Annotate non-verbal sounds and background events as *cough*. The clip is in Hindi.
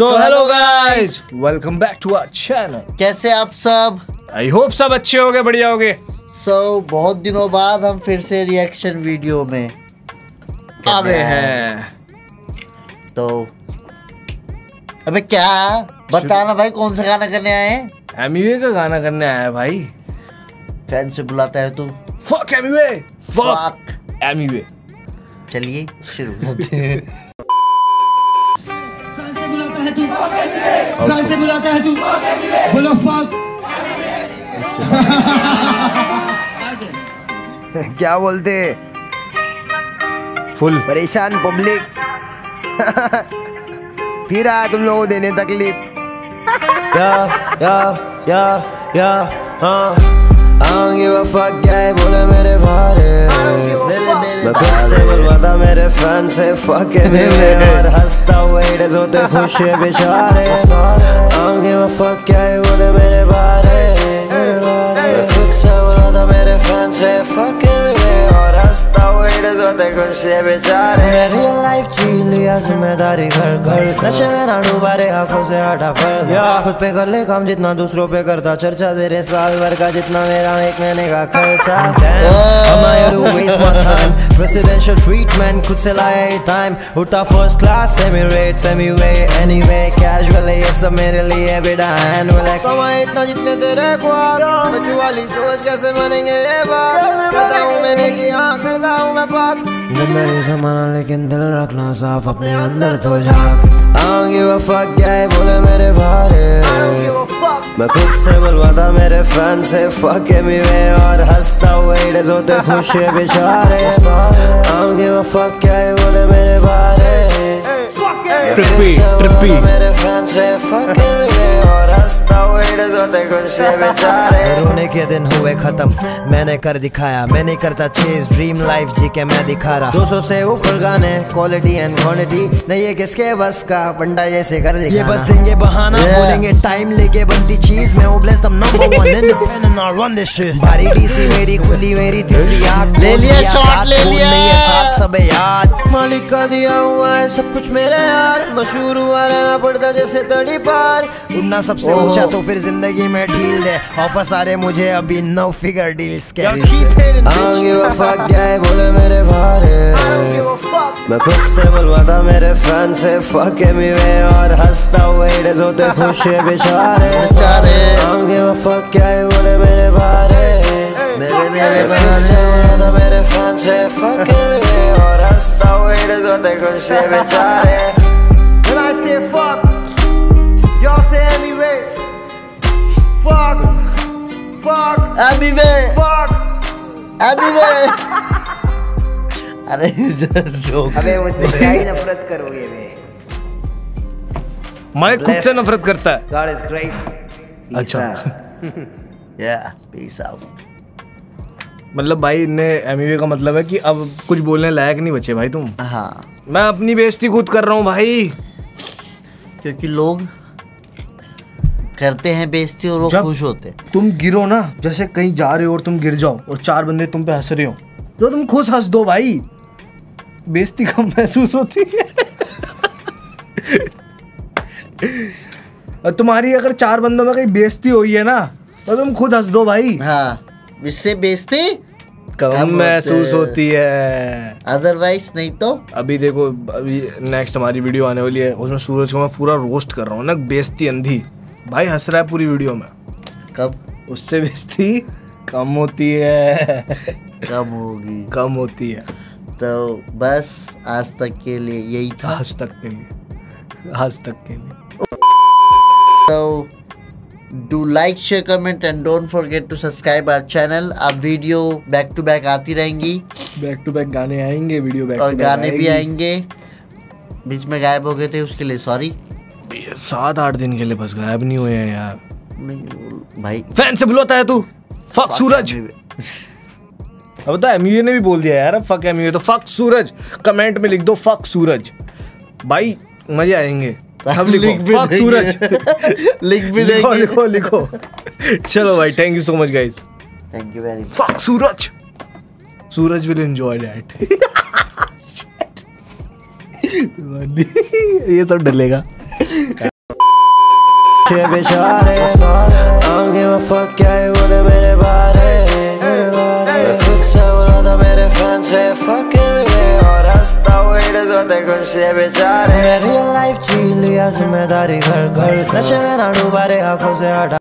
So hello guys welcome back to our channel कैसे आप सब? आई होप सब अच्छे होगे बढ़िया होगे। सो so, बहुत दिनों बाद हम फिर से रिएक्शन वीडियो में आ गए हैं? तो अबे क्या? बताना भाई कौन सा गाना करने आए हैं? एमीवे का गाना करने आया है भाई। फ़ैन से बुलाता है तू। Fuck Emiway fuck. एमीवे चलिए शुरू करते हैं। *laughs* है तू से बुलाता है तू। बोलो फक। *laughs* क्या बोलते? फुल। परेशान पब्लिक। *laughs* फिर आया तुम लोगों को देने तकलीफ़। Yeah, yeah, yeah, yeah, uh. I don't give a fuck, yeah, बोले मेरे बारे मेरे मेरे मैं खुद से बुलवाता मेरे फ़ैन से fuck it में और हंसता हुए इधर होते खुश है बेचारे I don't give a fuck, yeah, बोले मेरे बारे मैं खुद से बुलवाता मेरे फ़ैन से fuck it में और हंसता हुए इधर होते खुश बेचारे। रियल लाइफ जी लिया ज़िम्मेदारी घर घर नशे में ना डूबा रे आँखों से हटा पर्दा खुद पे कर ले काम जितना दूसरों पे करता। चर्चा तेरे साल भर का जितना मेरा एक महीने का खर्चा। Presidential treatment खुद से लाया ये टाइम उठा first class Emirates anyway anyway casual है ये सब मेरे लिए बेटा annual है। कमाए इतना जितने तेरे ख्वाब बच्चों वाली सोच कैसे बनेंगे ये बात? करता हूँ मैंने की हाँ करता हूँ मैं बात। गंदा ये जमाना, लेकिन दिल रखना साफ़ अपने अंदर तो झाक। आगे वफा क्या है बोले मेरे बारे। मैं खुद से बुलवाता मेरे फ़ैन से। फके me में और हंसता हुए होते खुश बेचारे। आगे वफा क्या है बोले मेरे बारे। रोने के दिन हुए खत्म। मैंने कर दिखाया मैं नहीं करता चीज़ ड्रीम लाइफ जी के मैं दिखा रहा। 200 से ऊपर गाने क्वालिटी एंड क्वांटिटी नहीं है किसके बस का? बंडा जैसे कर ये बस देंगे बहाना Yeah. बोलेंगे टाइम लेके बनती चीज़ मैं हूँ और run this shit भारी डीसी मेरी खुली मेरी तीसरी आँख ले लिया दिया ले लिया। साथ सब याद। मालिक का दिया हुआ है सब कुछ मेरे यार मशहूर हुआ रहना पड़ता जैसे तड़ी पार। उड़ना सबसे। ऊँचा तो फिर ज़िंदगी में ढील दे। ऑफ़र सारे मुझे अभी नो फिगर डील्स के बोले मेरे बारे मैं खुद से बुलवाता मेरे फ़ैन से fuck me में और हंसता हुए इधर होते खुश है बेचारे। don't give क्या है बोले मेरे बारे मेरे मेरे बुलवाता मेरे फ़ैन से fuck me में और हंसता हुए इधर होते खुश है बेचारे। अभी वे अरे जोक। अबे मुझसे क्या ही नफरत करोगे बे मैं खुद से नफरत करता है। God is great. अच्छा। या पीस आउट मतलब भाई इनने एमीवे का मतलब है कि अब कुछ बोलने लायक नहीं बचे भाई तुम। हाँ। मैं अपनी बेइज्जती खुद कर रहा हूँ भाई। क्योंकि लोग करते हैं बेइज्जती और वो खुश होते हैं। तुम गिरो ना जैसे कहीं जा रहे हो और तुम गिर जाओ और चार बंदे तुम पे हंस रहे हो तो तुम खुश हंस दो भाई। बेइज्जती कम महसूस होती है। और तुम्हारी अगर चार बंदों में कहीं बेइज्जती हुई है ना तो तुम खुद हंस दो भाई। हाँ इससे बेइज्जती कम कम महसूस होती है। अदरवाइज़ नहीं तो? अभी देखो अभी नेक्स्ट हमारी वीडियो आने वाली है उसमें सूरज को मैं पूरा रोस्ट कर रहा हूँ ना बेइज्जती अंधी। भाई हंस रहा है पूरी वीडियो में। कब? उससे बेइज्जती कम होती है। कब होगी? कम होती है। तो बस आज तक के लिए यही था। आज तक के लिए। आज तक के लिए। तो do like share comment and don't forget to subscribe our channel अब वीडियो बैक टू बैक आती रहेंगी। बैक टू बैक गाने आएँगे वीडियो बैक और गाने भी आएँगे। बीच में गायब हो गए थे उसके लिए सॉरी सात आठ दिन के लिए बस गायब नहीं हुए हैं यार। नहीं भाई फ़ैन से बुलाता है तू। फक सूरज अब तो एमयू ने भी बोल दिया यार फक एमयू तो फक सूरज कमेंट में लिख दो फक सूरज भाई मज़े आएँगे। सब *laughs* लिख भी फक सूरज लिख भी लिखो लिखो लिखो। चलो भाई thank you so much guys thank you very fuck Suraj Suraj will enjoy that ये सब डलेगा। खुश है बेचारे आगे वो फक क्या है बोले मेरे बारे मैं खुद से बोला था मेरे फ़ैन से फक और हंसता हुआ होते खुश है बेचारे रियल लाइफ जी लिया ज़िम्मेदारी घर घर नशे में ना डूबा रे आँखों से हटा